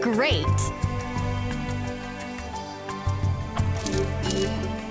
Great! Música